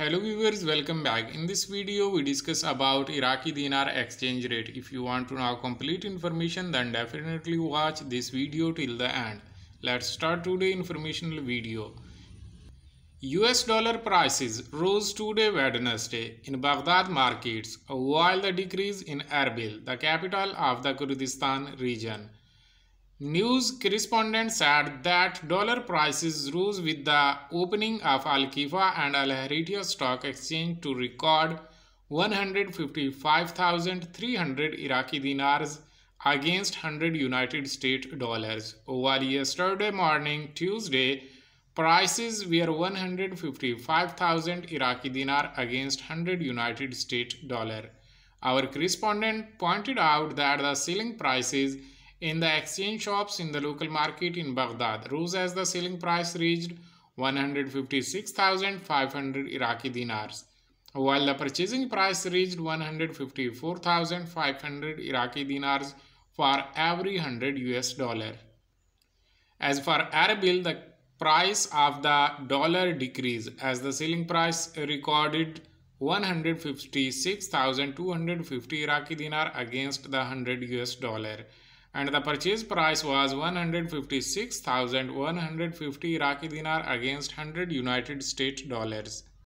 Hello viewers, welcome back. In this video, we discuss about Iraqi dinar exchange rate. If you want to know complete information, then definitely watch this video till the end. Let's start today informational video. US dollar prices rose today Wednesday in Baghdad markets, while the decrease in Erbil, the capital of the Kurdistan region. News correspondent said that dollar prices rose with the opening of Al Kifah and Al Harithiya stock exchange to record 155,300 Iraqi dinars against 100 United States dollars. While yesterday morning, Tuesday, prices were 155,000 Iraqi dinar against 100 United States dollar. Our correspondent pointed out that the selling prices in the exchange shops in the local market in Baghdad rose as the selling price reached 156,500 Iraqi dinars, while the purchasing price reached 154,500 Iraqi dinars for every 100 US dollar. As for Erbil, the price of the dollar decreased as the selling price recorded 156,250 Iraqi dinar against the 100 US dollar and the purchase price was 156,150 Iraqi dinar against 100 United States dollars.